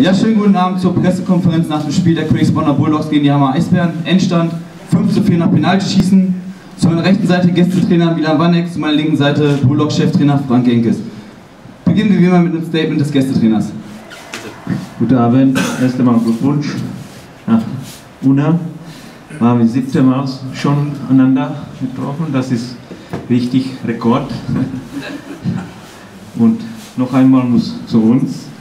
Ja, schönen guten Abend zur Pressekonferenz nach dem Spiel der Königsbonner Bulldogs gegen die Hammer Eisbären. Endstand 5 zu 4 nach Penaltyschießen. Zu meiner rechten Seite Gästetrainer Milan Wanneck, zu meiner linken Seite Bulldogs-Cheftrainer Frank Genkes. Beginnen wir wie immer mit einem Statement des Gästetrainers. Guten Abend, erst einmal Glückwunsch nach Una. Waren wir siebte Mal schon einander getroffen, das ist richtig Rekord. Und noch einmal muss zu uns.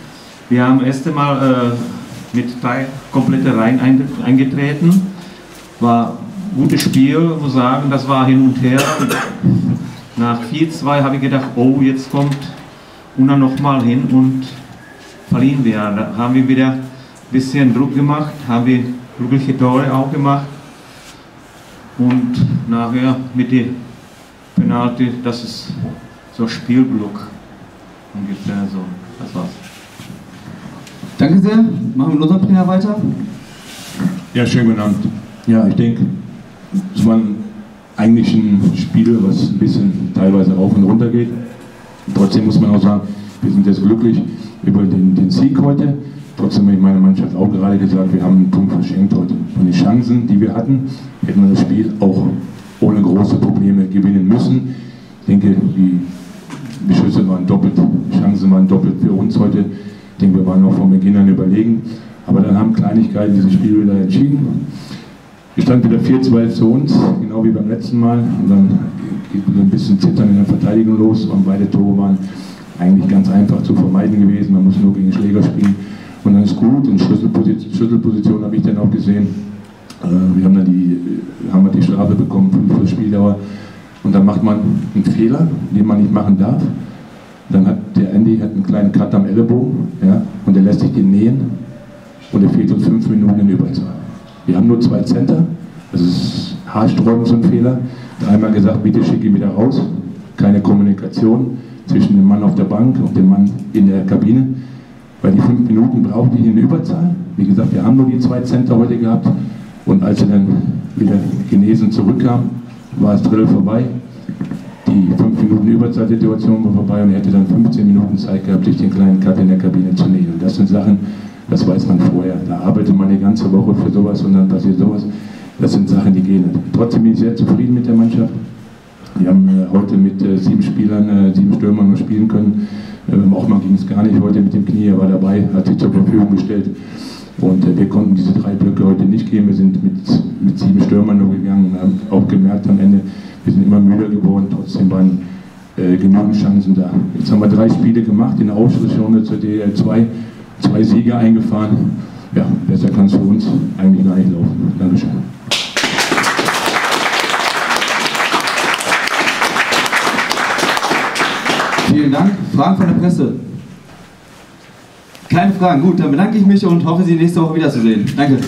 Wir haben erst einmal äh, mit drei komplette Reihen eingetreten. War ein gutes Spiel, muss sagen, das war hin und her. Nach 4-2 habe ich gedacht, oh, jetzt kommt Una nochmal hin und verlieren wir. Da haben wir wieder ein bisschen Druck gemacht, haben wir glückliche Tore auch gemacht. Und nachher mit der Penalty, das ist so Spielglück ungefähr so. Das war's. Danke sehr. Machen wir mit unserem Trainer weiter. Ja, schönen guten Abend. Ja, ich denke, es war eigentlich ein Spiel, was ein bisschen teilweise rauf und runter geht. Trotzdem muss man auch sagen, wir sind jetzt glücklich über den, den Sieg heute. Trotzdem habe ich meiner Mannschaft auch gerade gesagt, wir haben einen Punkt verschenkt heute. Und die Chancen, die wir hatten, hätten wir das Spiel auch ohne große Probleme gewinnen müssen. Ich denke, die, Schüsse waren doppelt, die Chancen waren doppelt für uns heute. Denke, wir waren auch von Beginn an überlegen. Aber dann haben Kleinigkeiten dieses Spiel wieder entschieden. Wir standen wieder 4-2 zu uns, genau wie beim letzten Mal. Und dann geht ein bisschen Zittern in der Verteidigung los und beide Tore waren eigentlich ganz einfach zu vermeiden gewesen. Man muss nur gegen Schläger spielen und dann ist gut. In Schlüsselposition, Schlüsselposition habe ich dann auch gesehen. Äh, wir haben dann die, haben wir die Strafe bekommen, fünf Spieldauer. Und dann macht man einen Fehler, den man nicht machen darf. Dann hat der Andy hat einen kleinen Cut am Ellbogen ja, und der lässt sich den nähen und er fehlt uns fünf Minuten in Überzahl. Wir haben nur zwei Center, das ist haarsträubend ein Fehler. Dreimal gesagt, bitte schicke ihn wieder raus. Keine Kommunikation zwischen dem Mann auf der Bank und dem Mann in der Kabine, weil die fünf Minuten brauchte ich in Überzahl. Wie gesagt, wir haben nur die zwei Center heute gehabt und als er dann wieder genesen zurückkam, war das Drill vorbei. Überzahlsituation war vorbei und er hätte dann 15 Minuten Zeit gehabt, sich den kleinen Cut in der Kabine zu. Und das sind Sachen, das weiß man vorher. Da arbeitet man eine ganze Woche für sowas und dann passiert sowas. Das sind Sachen, die gehen. Trotzdem bin ich sehr zufrieden mit der Mannschaft. Wir haben äh, heute mit äh, sieben Spielern, äh, sieben Stürmern nur spielen können. Ähm, auch mal ging es gar nicht heute mit dem Knie, er war dabei, hat sich zur Verfügung gestellt. Und wir konnten diese drei Blöcke heute nicht gehen. Wir sind mit, mit sieben Stürmern nur gegangen haben auch gemerkt am Ende, wir sind immer müder geworden. Trotzdem waren äh, genügend Chancen da. Jetzt haben wir drei Spiele gemacht in der Aufschlussrunde zur DL2, zwei Siege eingefahren. Ja, besser kann es für uns eigentlich gar nicht laufen. Dankeschön. Vielen Dank. Fragen von der Presse? Keine Fragen. Gut, dann bedanke ich mich und hoffe, Sie nächste Woche wiederzusehen. Danke.